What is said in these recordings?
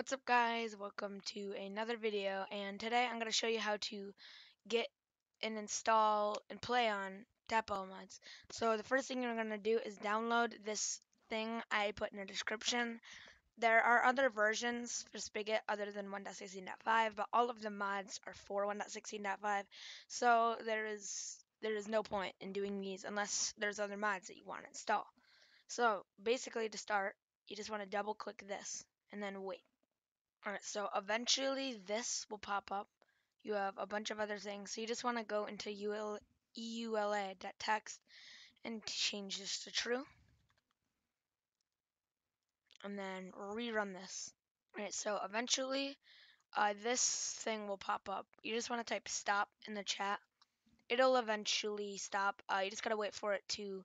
What's up guys, welcome to another video and today I'm going to show you how to get and install and play on TAPL mods. So the first thing you're going to do is download this thing I put in the description. There are other versions for Spigot other than 1.16.5 but all of the mods are for 1.16.5 so there is there is no point in doing these unless there's other mods that you want to install. So basically to start you just want to double click this and then wait. Alright, so eventually this will pop up. You have a bunch of other things. So you just want to go into UL, EULA.txt and change this to true. And then rerun this. Alright, so eventually uh, this thing will pop up. You just want to type stop in the chat. It'll eventually stop. Uh, you just gotta wait for it to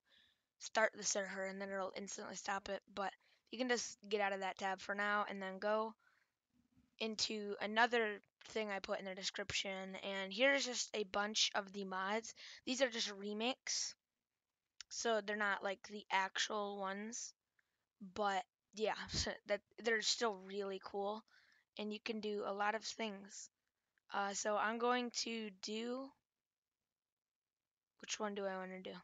start the server and then it'll instantly stop it. But you can just get out of that tab for now and then go into another thing I put in the description and here's just a bunch of the mods. These are just remakes. So they're not like the actual ones. But yeah, that they're still really cool and you can do a lot of things. Uh, so I'm going to do which one do I want to do?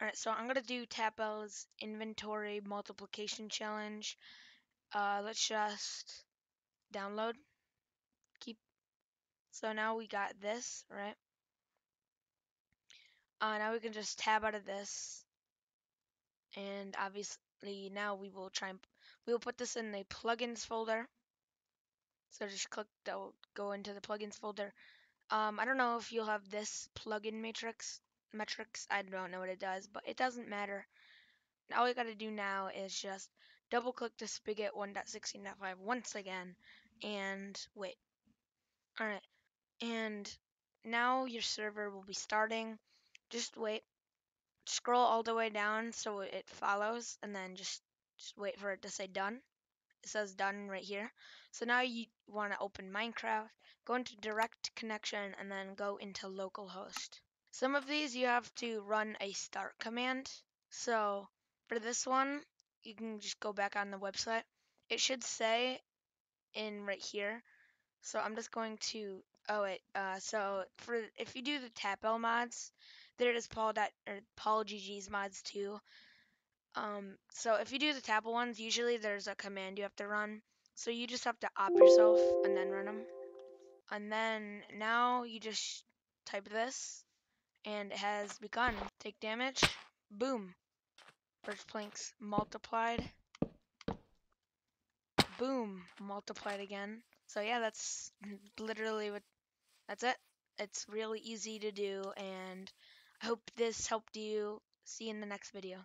Alright, so I'm to do TAPL's inventory multiplication challenge. Uh, let's just download. Keep. So now we got this, right? Uh, now we can just tab out of this. And obviously now we will try and, we will put this in the plugins folder. So just click, the, go into the plugins folder. Um, I don't know if you'll have this plugin matrix metrics. I don't know what it does, but it doesn't matter. All you gotta do now is just double click the Spigot 1.16.5 once again and wait. Alright, and now your server will be starting. Just wait. Scroll all the way down so it follows and then just, just wait for it to say done. It says done right here. So now you want to open Minecraft, go into direct connection and then go into localhost. Some of these you have to run a start command. So for this one, you can just go back on the website. It should say in right here. So I'm just going to, oh wait, uh, so for, if you do the TAPL mods, there is Paul that, or Paul GG's mods too. Um, so if you do the TAPL ones, usually there's a command you have to run. So you just have to op yourself and then run them. And then now you just type this and it has begun. Take damage. Boom. First planks multiplied. Boom. Multiplied again. So yeah, that's literally what, that's it. It's really easy to do and I hope this helped you. See you in the next video.